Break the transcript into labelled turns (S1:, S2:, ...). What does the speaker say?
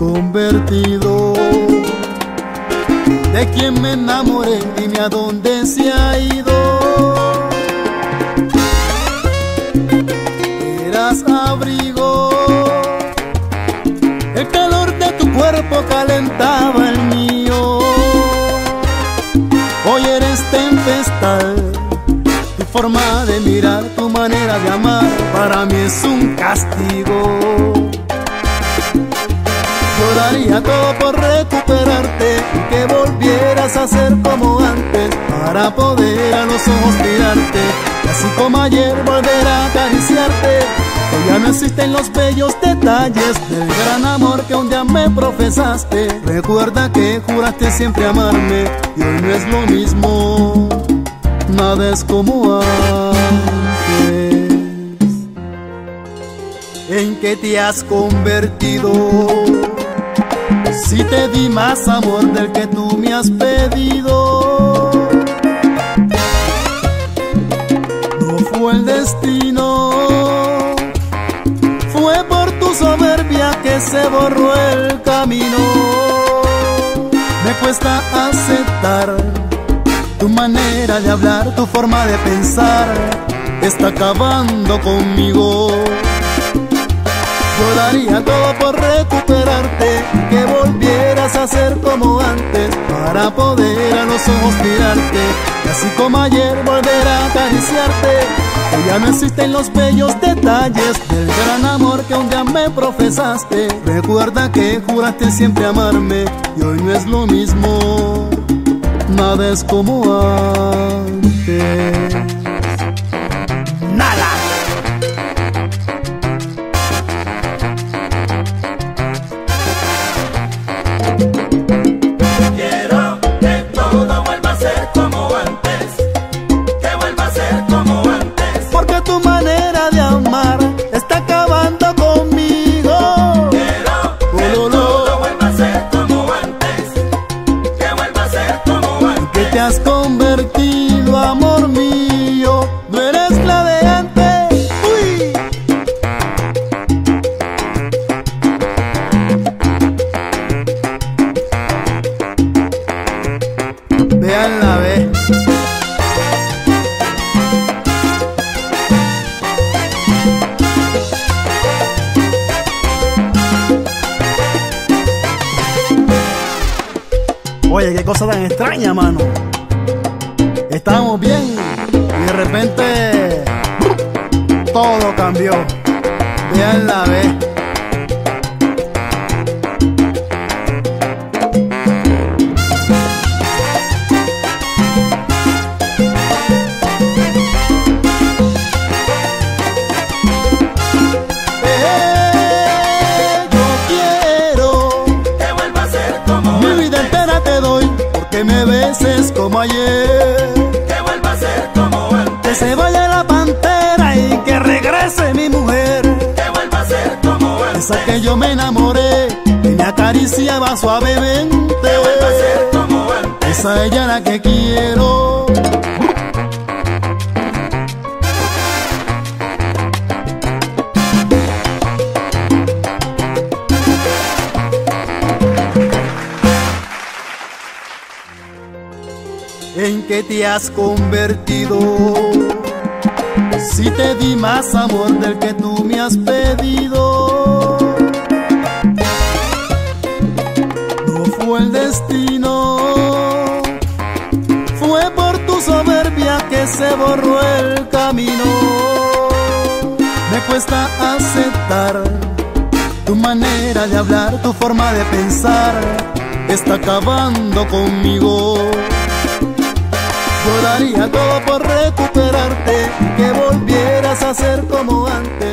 S1: convertido de quien me enamoré, dime a dónde se ha ido. Eras abrigo, calentaba el mío. Hoy eres tempestad, tu forma de mirar, tu manera de amar, para mí es un castigo. Yo daría todo por recuperarte y que volvieras a ser como antes para poder a los ojos mirarte y así como ayer volver a acariciarte. Que ya no existen los bellos detalles del gran amor me profesaste. Recuerda que juraste siempre amarme y hoy no es lo mismo. Nada es como antes. ¿En qué te has convertido? Si te di más amor del que tú me has pedido, no fue el destino, se borró el camino. Me cuesta aceptar tu manera de hablar, tu forma de pensar, está acabando conmigo. Yo daría todo por recuperarte, que volvieras a ser como antes, para poder los ojos mirarte, y así como ayer volver a acariciarte. Que ya no existen los bellos detalles del gran amor que un día me profesaste. Recuerda que juraste siempre amarme, y hoy no es lo mismo, nada es como antes. Tan extraña, mano. Estábamos bien y de repente todo cambió. Vean la vez. Porque me beses como ayer.
S2: que vuelva a ser como
S1: Que
S2: antes,
S1: se vaya la pantera y que regrese mi mujer.
S2: que vuelva a ser como antes,
S1: Esa que yo me enamoré y me acariciaba suavemente.
S2: que vuelva a ser como antes.
S1: Esa ella la que quiero. ¿En qué te has convertido? Si te di más amor del que tú me has pedido. No fue el destino, fue por tu soberbia que se borró el camino. Me cuesta aceptar tu manera de hablar, tu forma de pensar, está acabando conmigo. Yo daría todo por recuperarte, que volvieras a ser como antes